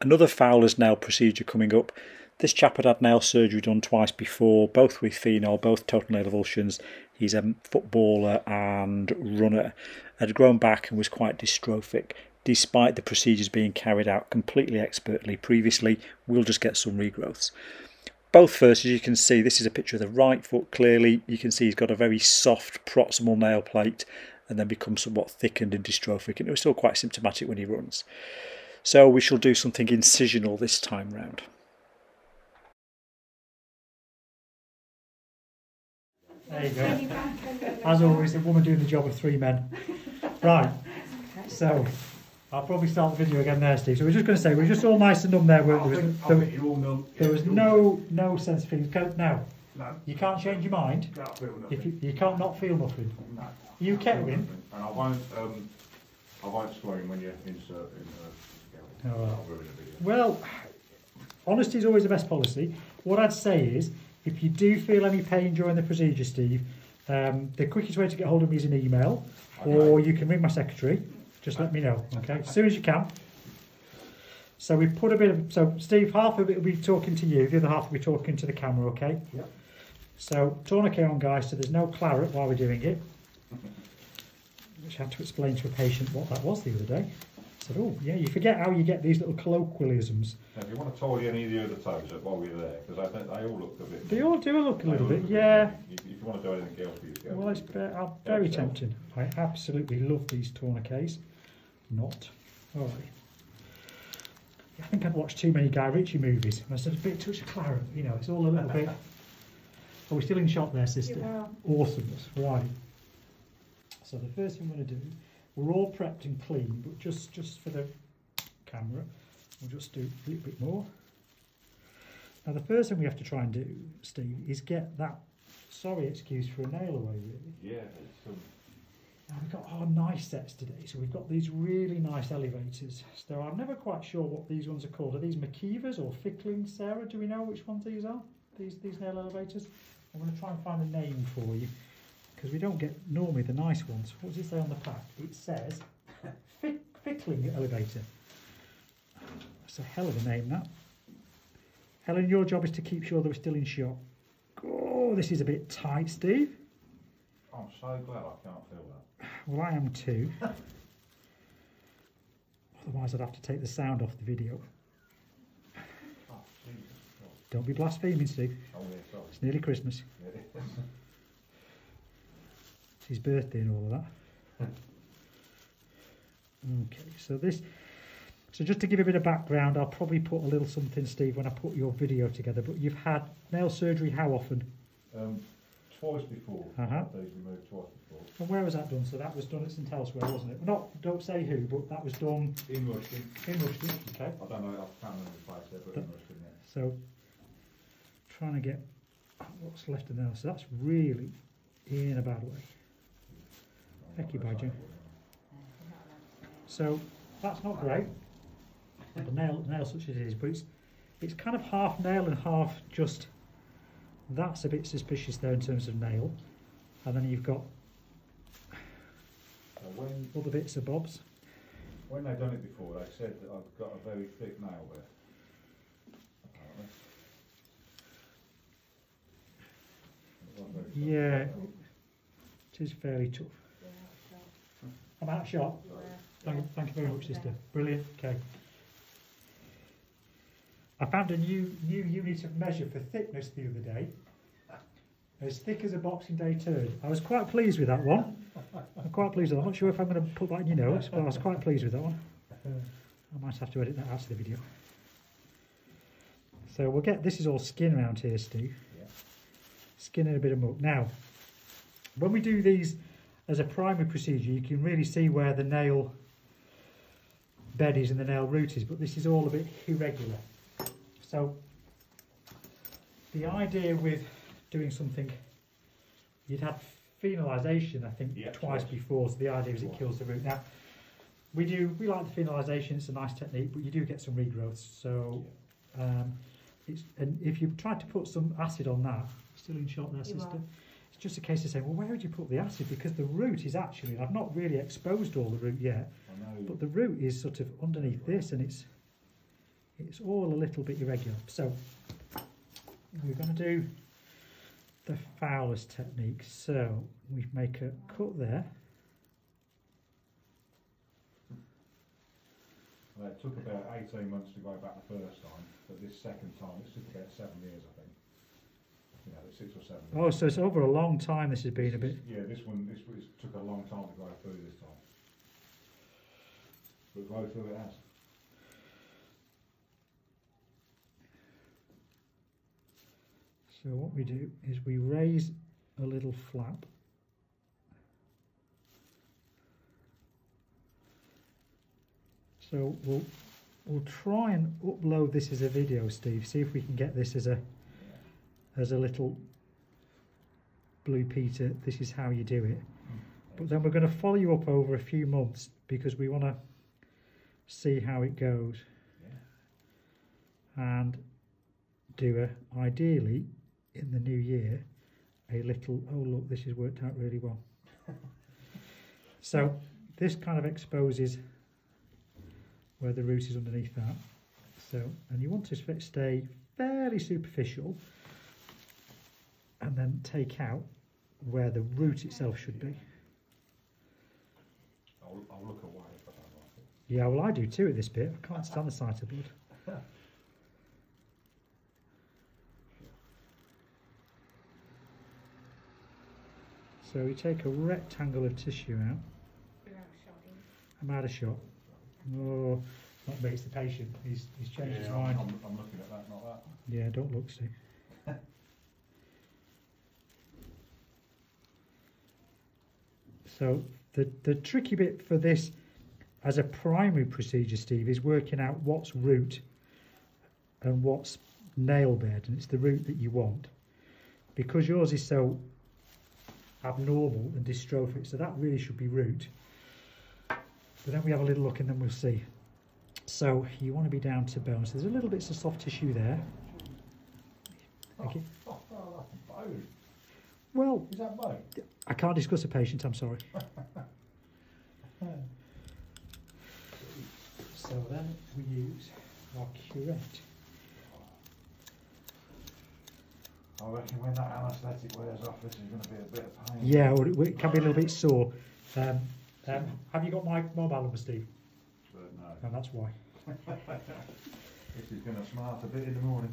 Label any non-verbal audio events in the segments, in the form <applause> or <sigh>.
Another Fowler's nail procedure coming up. This chap had had nail surgery done twice before, both with phenol, both total nail avulsions. He's a footballer and runner. Had grown back and was quite dystrophic. Despite the procedures being carried out completely expertly previously, we'll just get some regrowths. Both first, as you can see, this is a picture of the right foot clearly. You can see he's got a very soft proximal nail plate and then becomes somewhat thickened and dystrophic, and it was still quite symptomatic when he runs. So we shall do something incisional this time round. There you go. As always, a woman doing the job of three men. Right, so I'll probably start the video again there, Steve. So we're just going to say we're just all nice and numb there, weren't there? think, I There, you're all numb. there was no no sense of feeling. Now, No, you can't change your mind can't feel if you, you can't not feel nothing. No, You can't kept feel And I won't, um, I won't scream when you insert in the scale. Oh, well. I'll ruin the video. Well, honesty is always the best policy. What I'd say is, if you do feel any pain during the procedure, Steve, um, the quickest way to get hold of me is an email, or you can ring my secretary. Just let me know, okay? As soon as you can. So we put a bit of so Steve, half of it will be talking to you, the other half will be talking to the camera, okay? Yep. So tourniquet on, guys. So there's no claret while we're doing it. Which I had to explain to a patient what that was the other day. I said, oh yeah, you forget how you get these little colloquialisms. Now, if you want to tidy any of the other toes up while we're there, because I think they all look a bit. They all do look a little all bit, yeah. If, if you want to do anything else for yourself. Well, it's ve- uh, very so. tempting. I absolutely love these tourniquets. Not. All right. I think I've watched too many Guy Ritchie movies. And I said, a bit too much claret. You know, it's all a little bit. <laughs> Are we still in shot there, sister? Awesomeness. Right. So the first thing I'm going to do, we're all prepped and clean, but just just for the camera, we'll just do a little bit more. Now the first thing we have to try and do, Steve, is get that sorry excuse for a nail away really. Yeah, it's, um, Now we've got our nice sets today, so we've got these really nice elevators. So I'm never quite sure what these ones are called. Are these McKeevers or Fickling, Sarah? Do we know which ones these are? These these nail elevators? I'm going to try and find a name for you because we don't get normally the nice ones. What does it say on the pack? It says Fick, Fickling elevator. That's a hell of a name, that. Helen, your job is to keep sure that we're still in shot. Oh, this is a bit tight, Steve. I'm so glad I can't feel that. Well, I am too. <laughs> Otherwise, I'd have to take the sound off the video. Oh, Don't be blaspheming, Steve. Oh, yeah. It's nearly Christmas. <laughs> It's his birthday and all of that. Okay, so this. So just to give a bit of background, I'll probably put a little something, Steve, when I put your video together. But you've had nail surgery how often? Um, twice before. Uh-huh. Had These removed twice before. And where was that done? So that was done at St Elsewhere, wasn't it? Not, don't say who, but that was done In Rushden. in Rushden. Okay. I don't know, I can't remember the place there, but in Rushden, yeah. So trying to get what's left of the nail. So that's really in a bad way. Thank you, Bajin. So that's not great. The nail, nail such as it is, but it's it's kind of half nail and half just. That's a bit suspicious there in terms of nail, and then you've got when, other bits of bobs. when they done it before, they said that I've got a very thick nail there. Apparently. It wasn't very soft. Yeah, it is fairly tough. I'm out of shot. Thank, you- thank you very much, sister. Brilliant. Okay. I found a new new unit of measure for thickness the other day. As thick as a Boxing Day turd. I was quite pleased with that one. I'm quite pleased with that. I'm not sure if I'm going to put that in your notes, but I was quite pleased with that one. I might have to edit that out of the video. So we'll get this is all skin around here, Steve. Yeah. Skin and a bit of muck. Now, when we do these as a primary procedure, you can really see where the nail bed is and the nail root is, but this is all a bit irregular. So the idea with doing something, you'd had phenolization, I think, Yeah, twice twice. before, so the idea is it kills the root. Now, we do, we like the phenolization, it's a nice technique, but you do get some regrowth so um, it's, and if you try to put some acid on that, still in shot there, You sister. are. It's just a case of saying, well, where would you put the acid? Because the root is actually, and I've not really exposed all the root yet, but the root is sort of underneath this, and it's it's all a little bit irregular. So we're going to do the Fowler's technique. So we make a cut there. Well, it took about 18 months to go back the first time, but this second time it's took about seven years, I think. You know, six or seven. Oh, so it's over a long time this has been a bit. Yeah, this one, this was, took a long time to go through this time. But go through it has. So what we do is we raise a little flap. So we'll we'll try and upload this as a video, Steve. See if we can get this as a as a little Blue Peter. This is how you do it. But then we're going to follow you up over a few months because we want to see how it goes Yeah. and do a ideally in the new year a little oh look this has worked out really well <laughs> so this kind of exposes where the root is underneath that so and you want to stay fairly superficial and then take out where the root itself should be I'll, I'll look away if I don't like it. yeah well I do too at this bit I can't stand the sight of blood <laughs> So we take a rectangle of tissue out. I'm out of shot. Oh, me, it's the patient. He's, he's changed his mind. I'm, I'm, I'm looking at that, not that. Yeah, don't look, Steve. So the, the tricky bit for this as a primary procedure, Steve, is working out what's root and what's nail bed, and it's the root that you want. Because yours is so abnormal and dystrophic, so that really should be root. But then we have a little look and then we'll see. So you want to be down to bone. So there's a little bit of soft tissue there. Thank you. Oh, oh, that's bone. Well, Is that bone? I can't discuss a patient, I'm sorry. <laughs> so then we use our curette. I reckon when that anaesthetic wears off, this is going to be a bit of pain. Yeah, well, it, it can be a little bit sore. Um, um, have you got my mobile number, Steve? But no, And that's why. <laughs> this is going to smart a bit in the morning.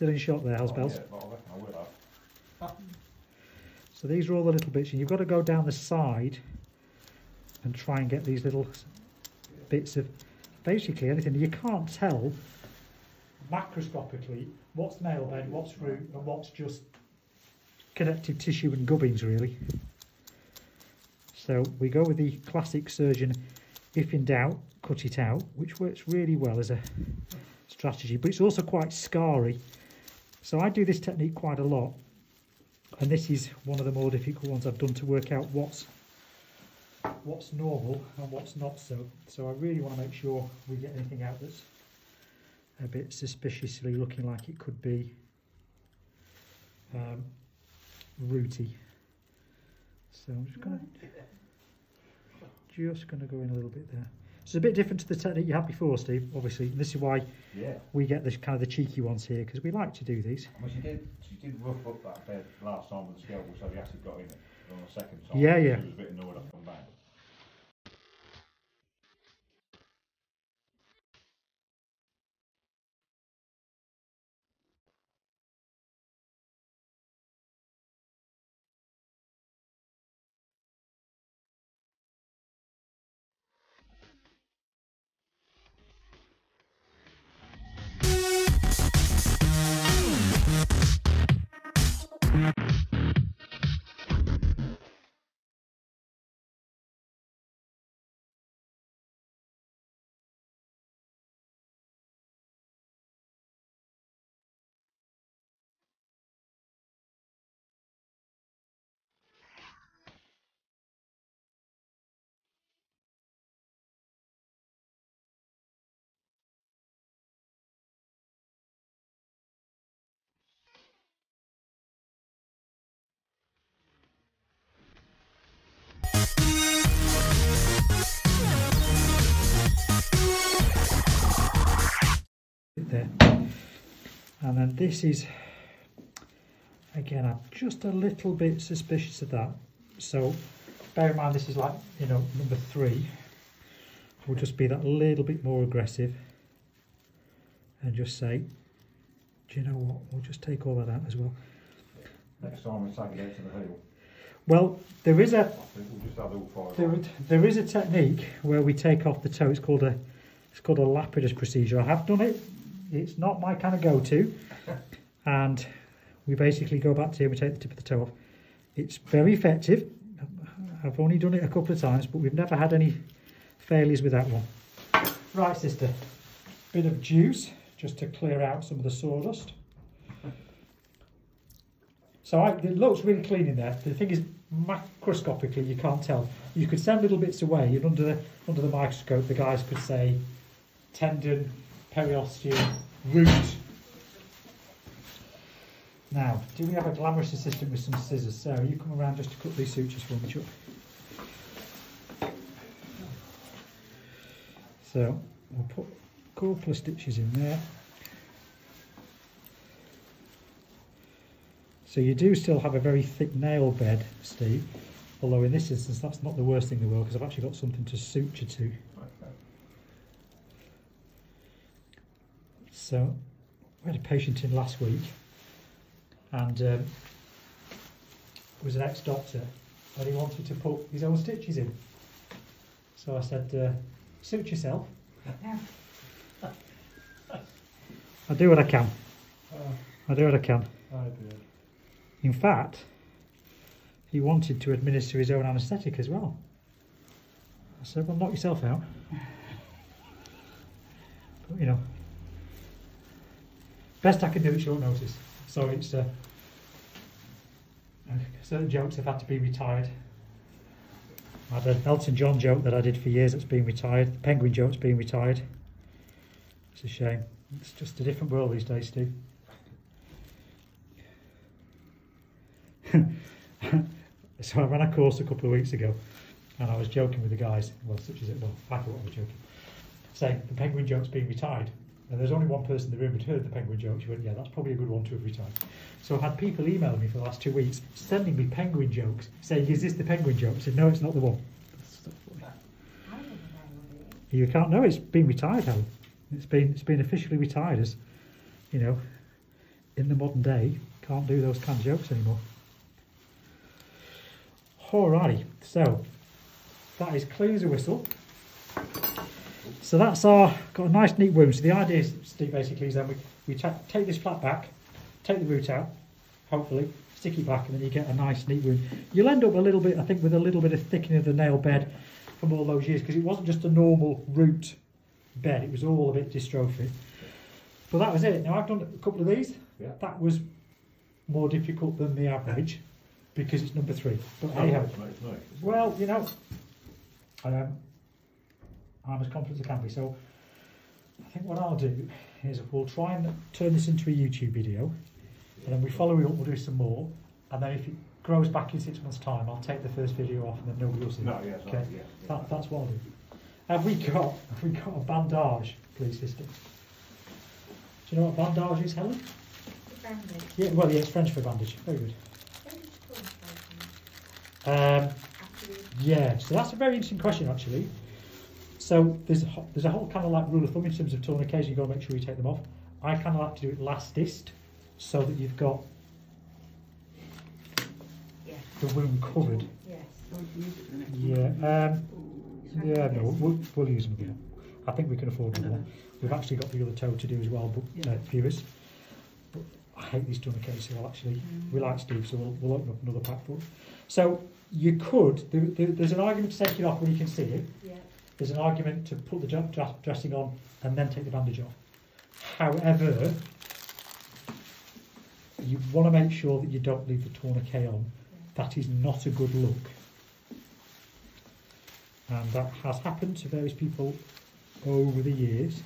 Still in shot there, Oh, I will have. So these are all the little bits, and you've got to go down the side and try and get these little bits of basically anything. You can't tell macroscopically what's nail bed, what's root, and what's just connective tissue and gubbins, really. So we go with the classic surgeon, if in doubt, cut it out, which works really well as a strategy, but it's also quite scarry. So I do this technique quite a lot and this is one of the more difficult ones I've done to work out what's what's normal and what's not so. So I really want to make sure we get anything out that's a bit suspiciously looking like it could be um, rooty. So I'm just going to just going to go in a little bit there. It's a bit different to the technique you had before, Steve. Obviously, this is why Yeah. we get this kind of the cheeky ones here because we like to do these. Well, she did, she did rough up that bed last time with the scalpel, so got in it on the second time. Yeah, yeah. She was a bit annoyed I'd come back. And then this is, again, I'm just a little bit suspicious of that. So bear in mind this is like, you know, number three. We'll just be that little bit more aggressive and just say, do you know what, we'll just take all of that as well. Next time we take it out to the heel, Well, there is a we'll there, there is a technique where we take off the toe. It's called a it's called a lapidus procedure. I have done it. It's not my kind of go-to, and we basically go back to here. We take the tip of the toe off. It's very effective. I've only done it a couple of times, but we've never had any failures with that one. Right, sister. Bit of juice just to clear out some of the sawdust. So I, it looks really clean in there. The thing is, macroscopically, you can't tell. You could send little bits away, and under the under the microscope, the guys could say tendon, periosteum, root. Now, do we have a glamorous assistant with some scissors? Sarah, you come around just to cut these sutures for me, Chuck. So, we'll put a couple of stitches in there. So you do still have a very thick nail bed, Steve. Although in this instance, that's not the worst thing in the world because I've actually got something to suture to. Okay. So we had a patient in last week, and um, was an ex-doctor, and he wanted to put his own stitches in. So I said, uh, "Suit yourself." <laughs> I do what I can. I do what I can. Dear. In fact, he wanted to administer his own anaesthetic as well. I said, well, knock yourself out. <laughs> But, you know, best I can do at short notice. So it's, uh, uh, certain jokes have had to be retired. I had Elton John joke that I did for years that's been retired. The Penguin joke's been retired. It's a shame. It's just a different world these days, Steve. <laughs> so I ran a course a couple of weeks ago, and I was joking with the guys. Well, such as it. Well, I thought I was joking, saying the penguin joke's been retired. And there's only one person in the room who'd heard the penguin joke. She went, "Yeah, that's probably a good one to every time. So I've had people email me for the last two weeks, sending me penguin jokes, saying, "Is this the penguin joke?" I said, "No, it's not the one." You can't know it's been retired, Helen. It's been it's been officially retired as, you know, in the modern day, can't do those kind of jokes anymore. Alrighty, so that is clean as a whistle. So that's our got a nice neat wound. So the idea, is, Steve, basically is then we, we take this flat back, take the root out, hopefully, stick it back, and then you get a nice neat wound. You'll end up a little bit, I think, with a little bit of thickening of the nail bed from all those years because it wasn't just a normal root bed; it was all a bit dystrophic. But that was it. Now I've done a couple of these. Yeah. That was more difficult than the average because it's number three. But Oh, anyhow, it's not, it's not. well, you know, I um, I'm as confident as I can be. So I think what I'll do is we'll try and turn this into a YouTube video, and then we follow it up. We'll do some more, and then if it grows back in six months' time, I'll take the first video off, and then nobody will see No, it. yes, Okay. yeah. yeah. That, that's what I'll do. Have we got? Have we got a bandage, please, sister? Do you know what bandage is, Helen? The bandage. Yeah. Well, yeah, it's French for bandage. Very good. What is it Um, Franklin? After you- Yeah, so that's a very interesting question actually. So there's a, there's a whole kind of like rule of thumb in terms of tourniquets. You've got to make sure you take them off. I kind of like to do it lastest, so that you've got Yeah. the wound covered. Yes. Yeah, um, yeah, no, we'll, we'll use them again. I think we can afford one. We've actually got the other toe to do as well, but uh, viewers. But I hate these tourniquets, so I'll actually we like Steve, so we'll, we'll open up another pack for it. So you could. There, there, there's an argument to take it off when you can see it. Yeah. There's an argument to put the dressing on and then take the bandage off. However, you want to make sure that you don't leave the tourniquet on. That is not a good look. And that has happened to various people over the years,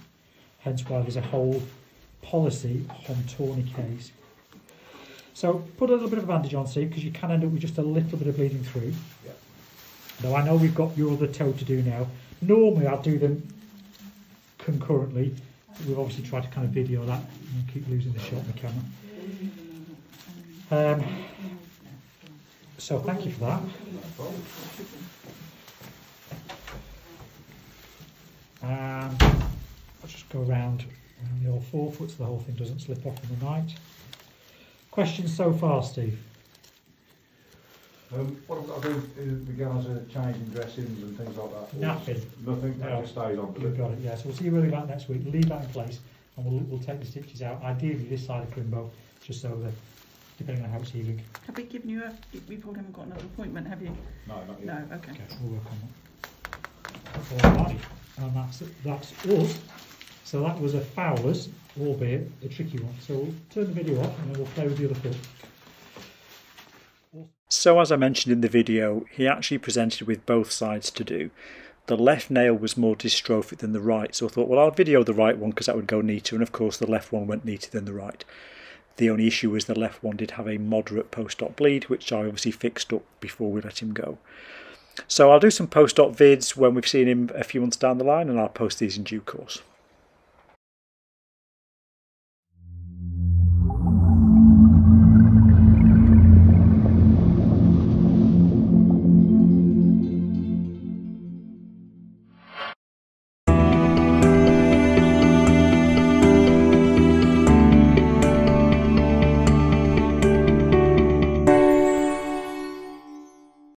hence why there's a whole policy on tourniquets. So put a little bit of a bandage on, Steve, because you can end up with just a little bit of bleeding through. Yeah. Now I know we've got your other toe to do now. Normally I'll do them concurrently, We've obviously tried to kind of video that and keep losing the shot on the camera. Um, so thank you for that. And I'll just go around around the old forefoot so the whole thing doesn't slip off in the night. Questions so far, Steve? Um, what I've got to do in regards to changing dressings and things like that? Nothing. Nothing, No. that just stays on. does You've it? got it, yeah. So we'll see you early back next week. Leave that in place and we'll, we'll take the stitches out, ideally this side of Crimbo, just so that, depending on how it's healing. Have we given you a, we probably haven't got another appointment, have you? No, not No, yet. okay. Okay, we'll work on that. Alrighty, and that's, that's us. So that was a Fowler's, albeit a tricky one. So we'll turn the video off and then we'll play with the other foot. So as I mentioned in the video, he actually presented with both sides to do. The left nail was more dystrophic than the right, so I thought, well, I'll video the right one because that would go neater, and of course the left one went neater than the right. The only issue was the left one did have a moderate post-op bleed, which I obviously fixed up before we let him go. So I'll do some post-op vids when we've seen him a few months down the line, and I'll post these in due course.